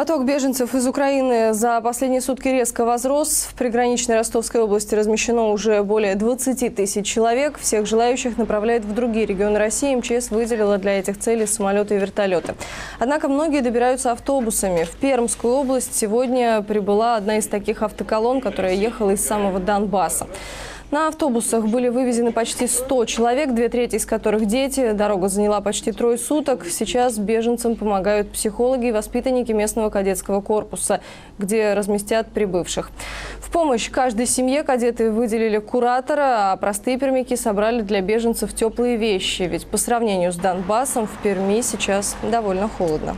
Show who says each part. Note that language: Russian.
Speaker 1: Поток беженцев из Украины за последние сутки резко возрос. В приграничной Ростовской области размещено уже более 20 тысяч человек. Всех желающих направляют в другие регионы России. МЧС выделила для этих целей самолеты и вертолеты. Однако многие добираются автобусами. В Пермскую область сегодня прибыла одна из таких автоколонн, которая ехала из самого Донбасса. На автобусах были вывезены почти 100 человек, две трети из которых дети. Дорога заняла почти трое суток. Сейчас беженцам помогают психологи и воспитанники местного кадетского корпуса, где разместят прибывших. В помощь каждой семье кадеты выделили куратора, а простые пермяки собрали для беженцев теплые вещи. Ведь по сравнению с Донбассом в Перми сейчас довольно холодно.